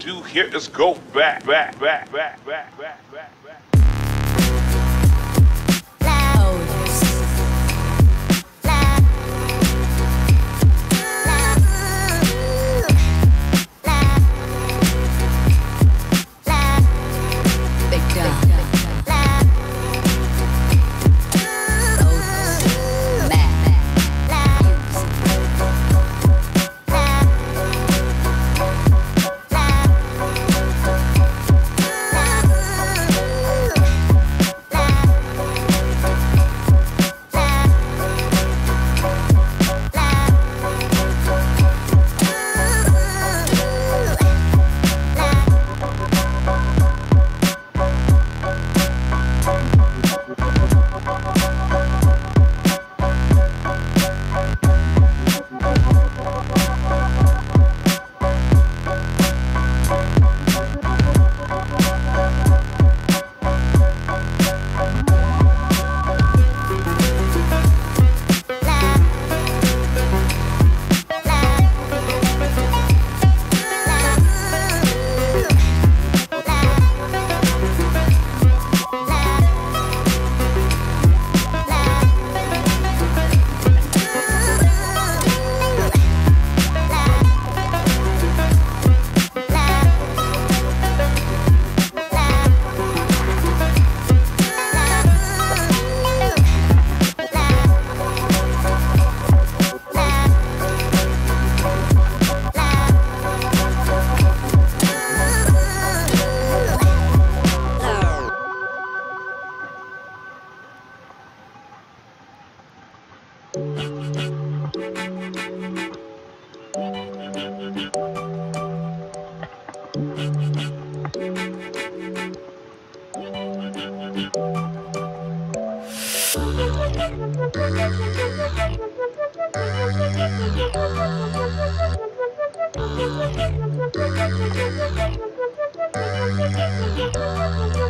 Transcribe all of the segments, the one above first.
Do here is go back, back, back, back, back, back, back, ハハハハ!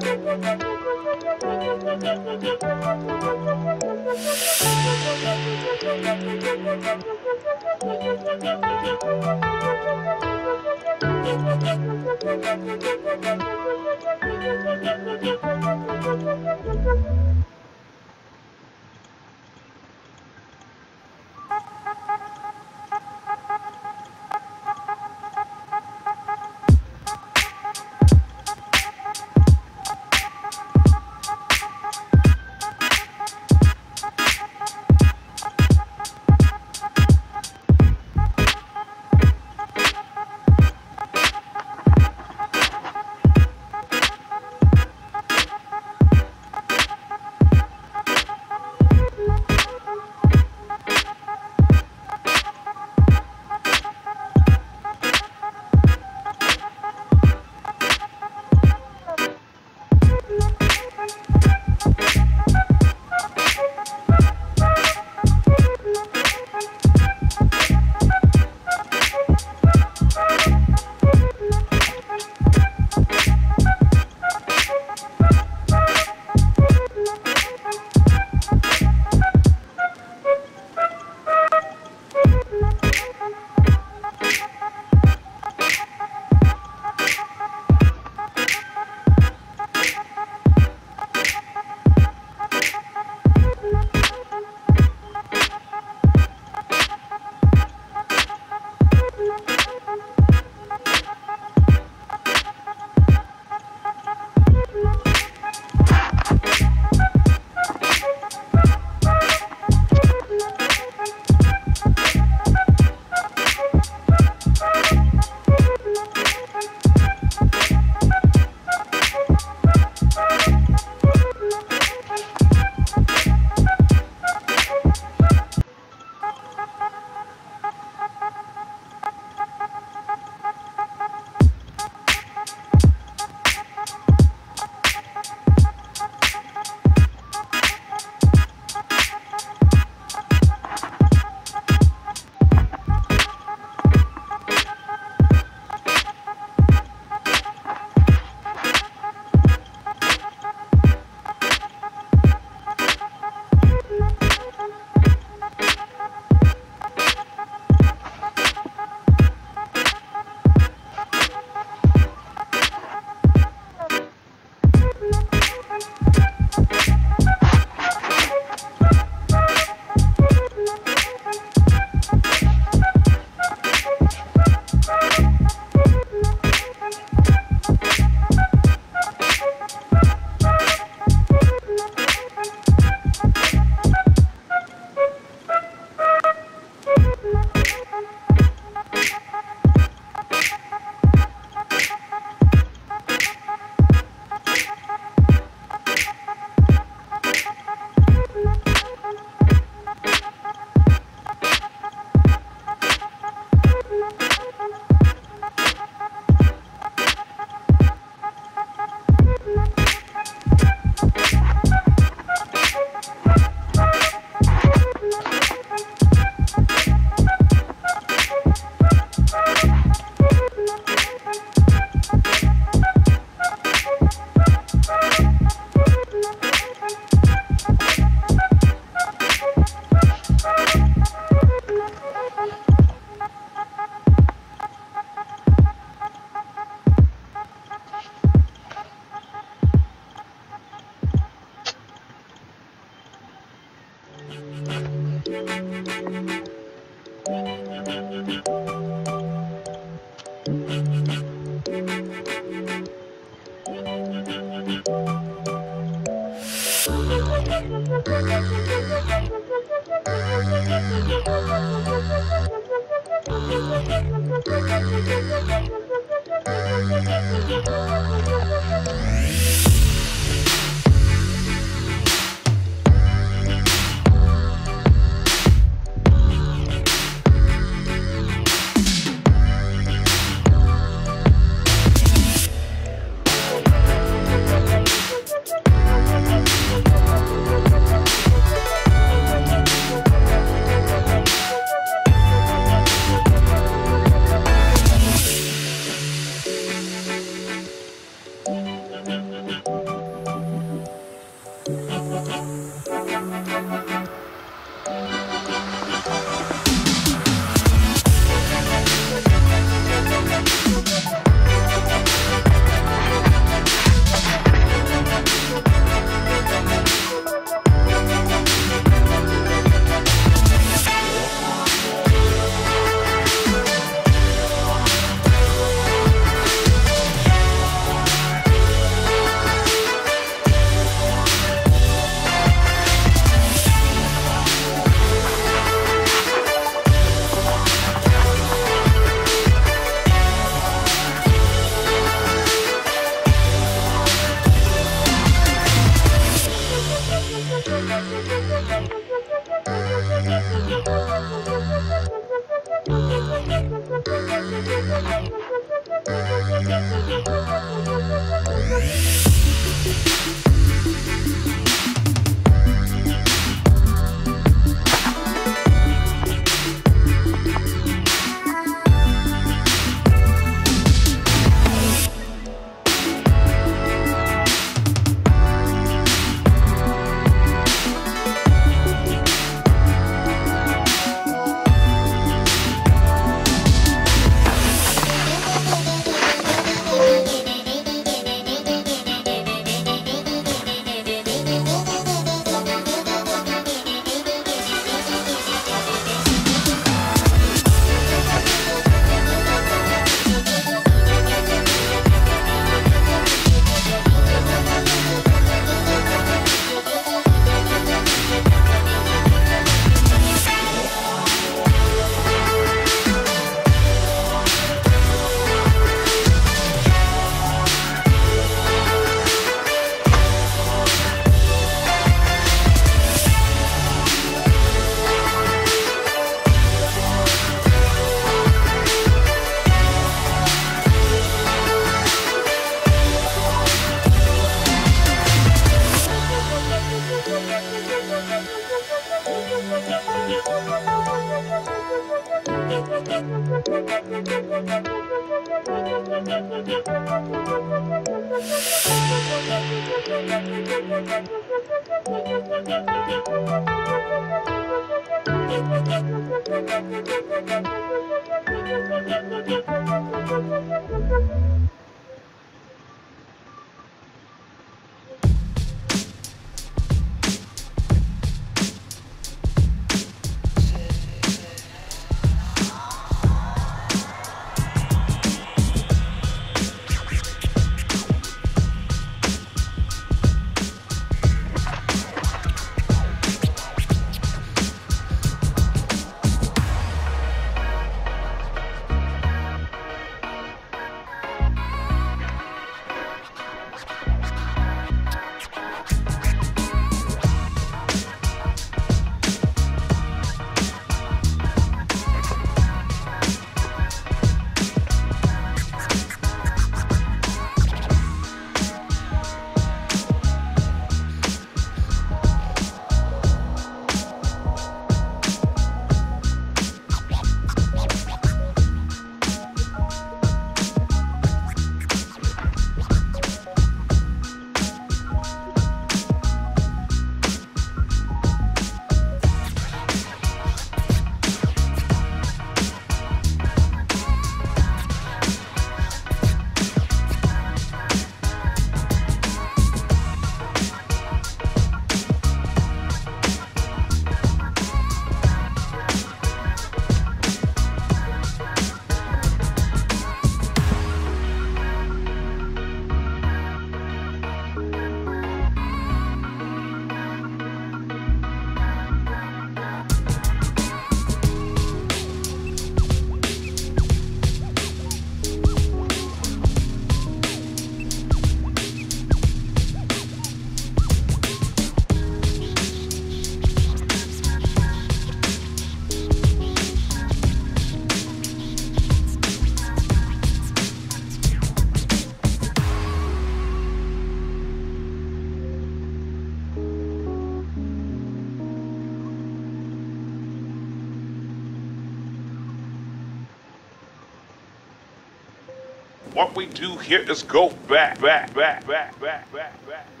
do here is go back, back, back, back, back, back, back,